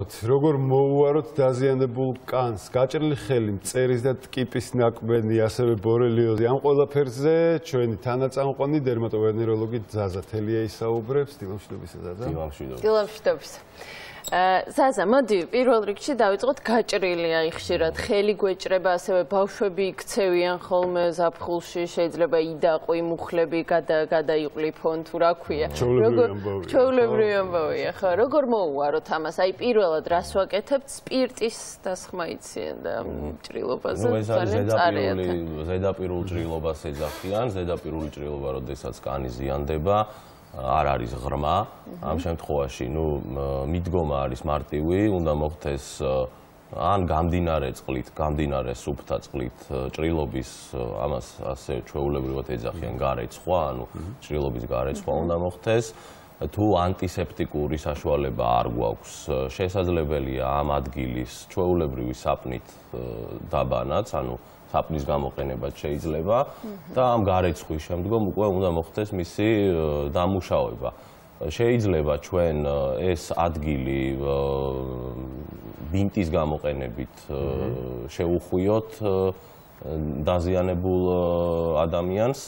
როგორ მოუაროთ დაზიანებულ კანს, გაჭრილი ხელი, მწერის და ტკიპის ნაკბენი, ასევე ბორელიოზი. ამ ყველაფერზე ჩვენი თანაწამყვანი დერმატოვენეროლოგი ზაზა თელია ისაუბრებს. დილამშვიდობის ზაზა. დილამშვიდობის. დილამშვიდობის. ზაზა, მოდი პირველ რიგში დავიწყოთ გაჭრილი აი ხშირად ხელი გვეჭრება, ასევე ბავშვები იქცევიან ხოლმე ზაფხულში, შეიძლება იდაყვი მუხლები გადაიყლიფონ თუ რა ქვია. როგორ ჩაულებრივი ამბავია, ხო? როგორ მოუაროთ ამას? აი პირველად რას ვაკეთებთ? სპირტის დასხმა იციან და ჭრილობაზე ძალიან წარიათ. ზედაპირულ ჭრილობას ეძახიან, ზედაპირული ჭრილობა, როდესაც კანი ზიანდება. არ არის ღრმა. ამ შემთხვევაში ნუ მიდგომა არის მარტივი უნდა მოხდეს ან გამდინარე წყლით გამდინარე სუფთა წყლით ჭრილობის ამას ასე ჩვეულებრივად ეძახიან გარეცხვა ანუ ჭრილობის გარეცხვა უნდა მოხდეს. თუ ანტისეპტიკური საშუალება არ გვაქვს შესაძლებელია ამ ადგილის ჩვეულებრივი საპნით დაბანაც ანუ საპნის გამოყენებაც შეიძლება და ამ გარეცხვის შემდგომ უკვე უნდა მოხდეს მისი დამუშავება. შეიძლება ჩვენ ეს ადგილი ბინტის გამოყენებით შეუხვიოთ დაზიანებულ ადამიანს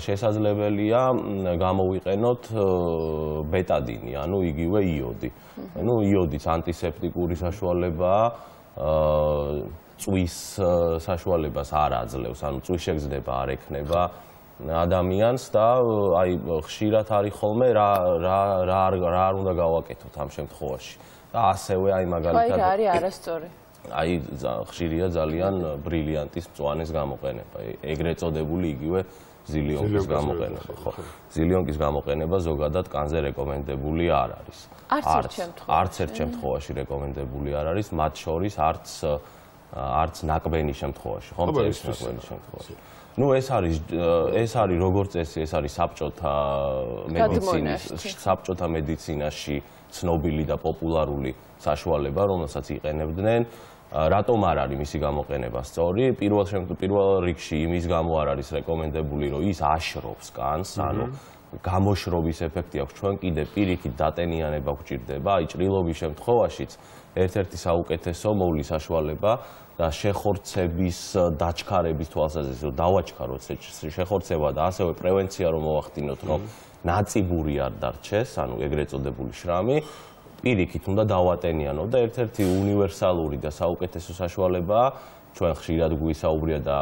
შესაძლებელია გამოვიყენოთ ბეტადინი, ანუ იგივე იოდი. ანუ იოდის ანტისეპტიკური საშუალებაა წვის საშუალებას არ აძლევს, ანუ წვის შეგრძნება არ ექნება ადამიანს და აი ხშირად არის ხოლმე რა რა რა რა არ უნდა გავაკეთოთ ამ შემთხვევაში. და ასევე აი მაგალითად აი არის არასწორი. აი ხშირია ძალიან ბრილიანტის მწვანეს გამოყენება, ეგრეთ წოდებული იგივე ზილიონკის გამოყენება, ხო. ზილიონკის გამოყენება ზოგადად კანზე რეკომენდებული არ არის. არც არც ერთ შემთხვევაში რეკომენდებული არ არის, მათ შორის არც არც ნაკბენი შემთხვევაში, ხო, წერის ნაკბენი შემთხვევაში. ну ეს არის ეს არის როგორც წესი ეს არის საბჭოთა მედიცინის საბჭოთა მედიცინაში ცნობილი და პოპულარული საშუალება რომელსაც იყენებდნენ რატომ არ არის მისი გამოყენება სწორი? პირველ შემთხვევაში პირველ რიგში იმის გამო არ არის რეკომენდებული რომ ის აშრობს კანს ანუ გამოშრობის ეფექტი აქვს. ჩვენ კიდე პირიქით დატენიანება გვჭირდება აი ჭრილობის შემთხვევაშიც. ერთ-ერთი საუკეთესო მოვლის საშუალება და შეხორცების დაჩქარების თვალსაზრისით რომ დავაჩქაროთ შეხორცება და ასევე პრევენცია რომ მოახდინოთ რომ ნაწიბური არ დარჩეს ანუ ეგრეთ წოდებული შრამი პირიქით უნდა დავატენიანო და ერთ-ერთი უნივერსალური და საუკეთესო საშუალებაა ჩვენ ხშირად გვისაუბრია და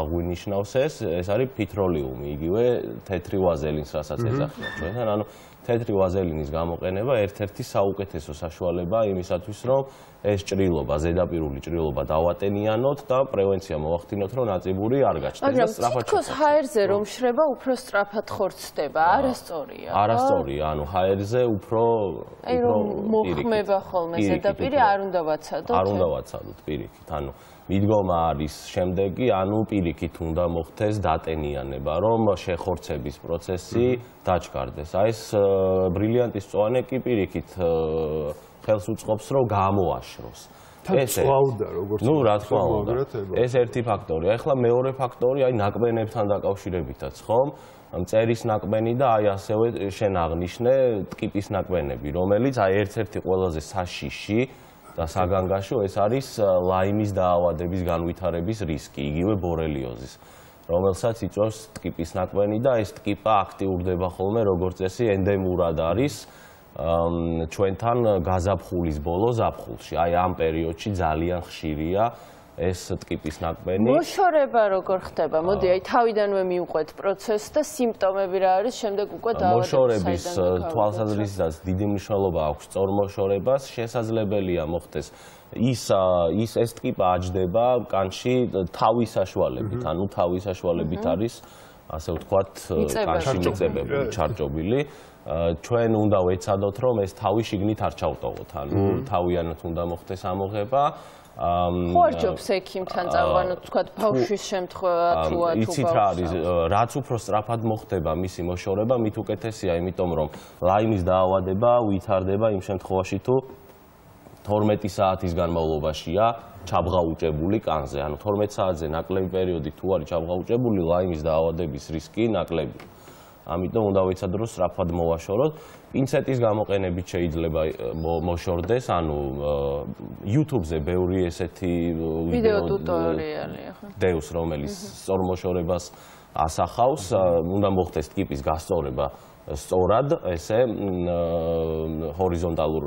აღვინიშნავს ეს ეს არის ფიტროლიუმი იგივე თეთრი ვაზელინის რასაც ეძახიან. ჩვენთან ანუ თეთრი ვაზელინის გამოყენება ერთ-ერთი საუკეთესო საშუალებაა იმისათვის, რომ ეს ჭრილობა, ზედაპირული ჭრილობა დავატენიანოთ და პრევენცია მოახდინოთ, რომ ნაწიბური არ გაჩნდეს და სწრაფად ჩაწეროს. მაგრამ ჰაერზე რომ შრება, უფრო სწრაფად ხორცდება, არასწორია. არასწორია, ანუ ჰაერზე უფრო უფრო მოხმება ხოლმე ზედაპირი არ უნდა ვაცადოთ. არ უნდა ვაცადოთ პირიქით, ანუ მიდგომა არის შემდეგი, ანუ პირიქით უნდა მოხდეს დატენიანება, რომ შეხორცების პროცესი დაჩქარდეს. აი ეს ბრილიანტის წვანე კი პირიქით ხელს უწყობს, რომ გამოაშროს. ეს წვავდა როგორც ნუ რა თქმა უნდა. ეს ერთი ფაქტორია. ახლა მეორე ფაქტორი აი ნაკბენებთან დაკავშირებითაც, ხომ? მწერის ნაკბენი და აი ასევე შენ აღნიშნე ტკიპის ნაკბენები, რომელიც აი ერთ-ერთი ყველაზე საშიში და საგანგაშო ეს არის ლაიმის დაავადების განვითარების რისკი, იგივე ბორელიოზის, რომელსაც იწვევს ტკიპის ნაკბენი და ეს ტკიპა აქტიურდება ხოლმე როგორც წესი ენდემურად არის ჩვენთან გაზაფხულის ბოლო ზაფხულში. აი ამ პერიოდში ძალიან ხშირია ეს ტკიპის ნაკბენი. მოშორება როგორ ხდება? მოდი აი თავიდანვე მიუყვეთ პროცესს და სიმპტომები რა არის, შემდეგ უკვე დავადოთ. მოშორების თვალსაზრისითაც დიდი მნიშვნელობა აქვს წორმოშორებას, შესაძლებელია მოხდეს ის ის ეს ტკიპა აჯდება კანში თავის საშუალებით, ანუ თავის საშუალებით არის ასე ვთქვათ, კანში მიწებები, ჩარჭობილი. ჩვენ უნდა ვეცადოთ რომ ეს თავი შიგნით არ ჩავტოვოთ, ანუ თავიანთ უნდა მოხდეს ამოღება. ხო არ ჯობს ექიმთან წავანოთ თქვა ბავშვის შემთხვევა თუ თუ იცით რა არის რაც უფრო სწრაფად მოხდება მისი მოშორება მით უკეთესია იმიტომ რომ ლაიმის დაავადება ვითარდება იმ შემთხვევაში თუ 12 საათის განმავლობაშია ჩაბღაუჭებული კანზე. ანუ 12 საათზე ნაკლები პერიოდი თუ არის ჩაბღაუჭებული ლაიმის დაავადების რისკი ნაკლები ამიტომ უნდა ვიცადოთ რომ სწრაფად მოვაშოროთ. პინცეტის გამოყენებით შეიძლება მოშორდეს, ანუ YouTube-ზე ბევრი ესეთი ვიდეო ტუტორიალი ახლა. დეუს, რომელიც სწორ მოშორებას ასახავს, უნდა მოხდეს ტიპის გასწორება სწორად ესე ჰორიზონტალურ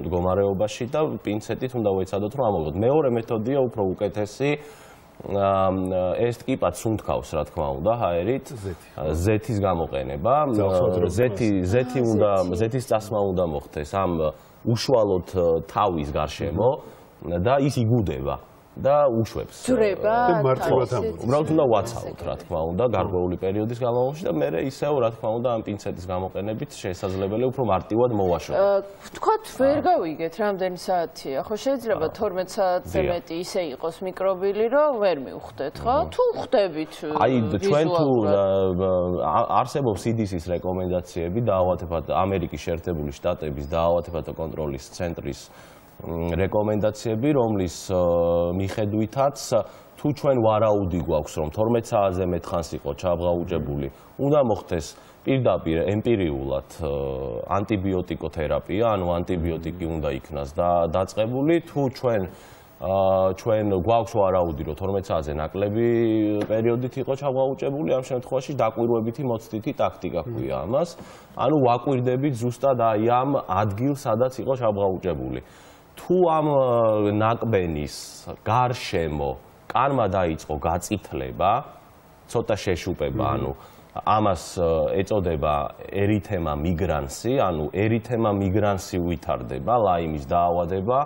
მდგომარეობაში და პინცეტით უნდა ვეცადოთ რომ ამოვიღოთ. მეორე მეთოდია უფრო უკეთესი ეს ტიპად სუნთქავს რა თქმა უნდა ჰაერით. ზეთის გამოყენება. ზეთი ზეთი უნდა ზეთის წასმა უნდა მოხდეს ამ უშუალოდ თავის გარშემო და ის იგუდება და უშვებს. ძრება და მარტივად ამბობს. უბრალოდ უნდა ვაცალოთ, რა თქმა უნდა, გარკვეული პერიოდის განმავლობაში და მე ისევ, რა თქმა უნდა, ამ პინცეტის გამოყენებით შესაძლებელი უფრო მარტივად მოვაშორო. თქვათ, ვერ გავიგეთ რამდენი საათია. ხო შეიძლება 12 საათზე მეტი ისე იყოს მიკრობილი, რომ ვერ მივხვდეთ, ხო? თუ ხვდებით. აი, ჩვენ თუ არსებობს CDC-ის რეკომენდაციები დაავადებათა ამერიკის შეერთებული შტატების დაავადებათა კონტროლის ცენტრის რეკომენდაციები, რომლის მიხედვითაც თუ ჩვენ ვარაუდი გვაქვს, რომ 12 საათზე მეტხანს იყო ჩაბღაუჭებული, უნდა მოხდეს პირდაპირ ემპირიულად ანტიბიოტიკოთერაპია, ანუ ანტიბიოტიკი უნდა იქნას და დაწყებული, თუ ჩვენ აა ჩვენ გვაქვს ვარაუდი, რომ 12 საათზე ნაკლები პერიოდით იყო ჩაბღაუჭებული, ამ შემთხვევაში დაკვირვებითი მოცდითი ტაქტიკა ქვია ამას. ანუ ვაკვირდებით ზუსტად აი ამ ადგილს, სადაც იყო ჩაბღაუჭებული. თუ ამ ნაკბენის გარშემო კარმა დაიწყო გაწითლება, ცოტა შეშუპება, ანუ ამას ეწოდება ერითემა მიგრანსი, ანუ ერითემა მიგრანსი ვითარდება, ლაიმის დაავადება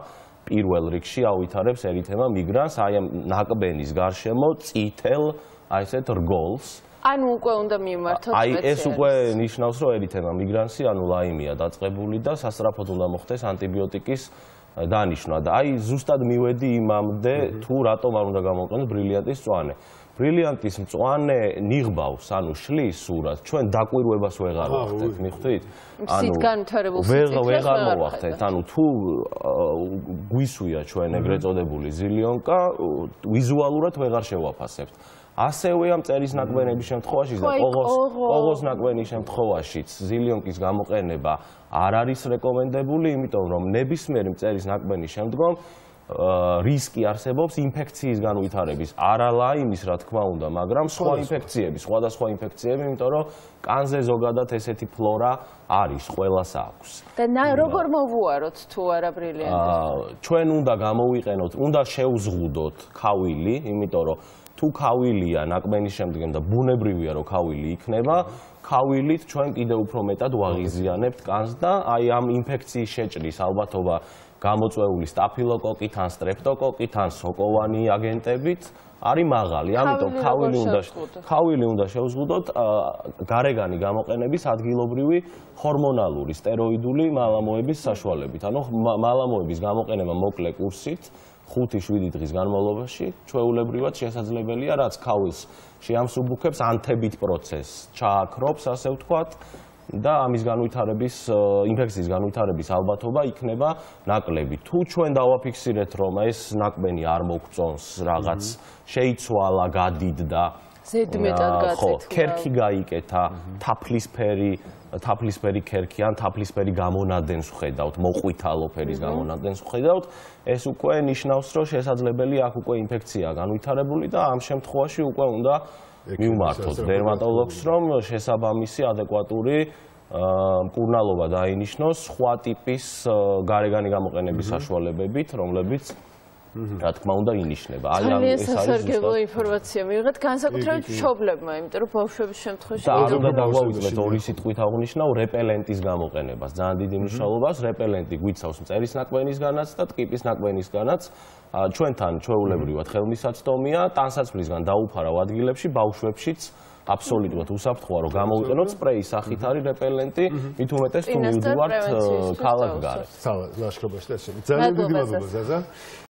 პირველ რიგში ავითარებს ერითემა მიგრანს, აი ამ ნაკბენის გარშემო წითელ, აი ესეთ რგოლს. ანუ უკვე უნდა მიმართოთ აი ეს უკვე ნიშნავს რომ ერითემა მიგრანსი, ანუ ლაიმია დაწყებული და სასწრაფოდ უნდა მოხდეს ანტიბიოტიკის დანიშნა და აი ზუსტად მივედი იმამდე თუ რატომ არ უნდა გამოვყენოთ ბრილიანტის წვანე. ბრილიანტის მწვანე ნიღბავს, ანუ შლის სურათ, ჩვენ დაკვირვებას ვეღარ ვახდეთ, მიხვდით? ანუ ვეღარ ვეღარ მოვახდეთ, ანუ თუ გვისვია ჩვენ ეგრეთ წოდებული ზილიონკა, ვიზუალურად ვეღარ შევაფასებთ. ასევე ამ წერის ნაკბენების შემთხვევაში და პოგოს პოგოს ნაკბენის შემთხვევაშიც ზილიონკის გამოყენება არ არის რეკომენდებული, იმიტომ რომ ნებისმიერი წერის ნაკბენის შემდგომ რისკი არსებობს ინფექციის განვითარების, არა ლაიმის, რა თქმა უნდა, მაგრამ სხვა ინფექციების, სხვადასხვა ინფექციები, იმიტომ რომ კანზე ზოგადად ესეთი ფლორა არის, ყველას აქვს. და როგორ მოვუაროთ თუ არა ბრილიანტი? აა ჩვენ უნდა გამოვიყენოთ, უნდა შევზღუდოთ ქავილი, იმიტომ რომ თუ ქავილია ნაკბენის შემდგომ და ბუნებრივია რომ ქავილი იქნება, ქავილით ჩვენ კიდევ უფრო მეტად ვაღიზიანებთ კანს და აი ამ ინფექციის შეჭრის ალბათობა გამოწვეული სტაფილოკოკით ან სტრეპტოკოკით ან სოკოვანი აგენტებით არის მაღალი. ამიტომ ქავილი უნდა ქავილი უნდა შევზღუდოთ გარეგანი გამოყენების ადგილობრივი ჰორმონალური სტეროიდული მალამოების საშუალებით. ანუ მალამოების გამოყენება მოკლე კურსით 5-7 დღის განმავლობაში ჩვეულებრივად შესაძლებელია, რაც ქავილს შეამსუბუქებს ანთებით პროცესს, ჩააქრობს, ასე ვთქვათ, და ამის განვითარების ინფექციის განვითარების ალბათობა იქნება ნაკლები. თუ ჩვენ დავაფიქსირეთ, რომ ეს ნაკბენი არ მოგწონს, რაღაც შეიცვალა, გადიდდა, ზედმეტად გაწეთქვა. ხო, ქერქი გაიკეთა, თაფლისფერი თაფლისფერი ქერქი ან თაფლისფერი გამონადენს ხედავთ, მოყვითალო ფერის გამონადენს ხედავთ, ეს უკვე ნიშნავს, რომ შესაძლებელი აქვს უკვე ინფექცია განვითარებული და ამ შემთხვევაში უკვე უნდა მიუმართოთ. დერმატოლოგს, რომ შესაბამისი ადეკვატური მკურნალობა დაინიშნოს სხვა ტიპის გარეგანი გამოყენების საშუალებებით, რომლებიც რა თქმა უნდა ინიშნება. აი ამ ეს არის სასარგებლო ინფორმაცია მივიღეთ განსაკუთრებით მშობლებმა, იმიტომ რომ ბავშვების შემთხვევაში და არ უნდა დაგვაუწყოთ ორი სიტყვით აღნიშნავ რეპელენტის გამოყენებას. ძალიან დიდი მნიშვნელობას რეპელენტი გვიცავს მწერის ნაკბენისგანაც და ტკიპის ნაკბენისგანაც. ჩვენთან ჩვეულებრივად ხელმისაწვდომია ტანსაცმლისგან დაუფარავ ადგილებში ბავშვებშიც აბსოლუტურად უსაფრთხოა რომ გამოვიყენოთ სპრეის სახით არის რეპელენტი მით უმეტეს თუ მივდივართ ქალაქ გარეთ. სალა ლაშქრობაში და ესე. ძალიან დიდი მადლობა ზაზა.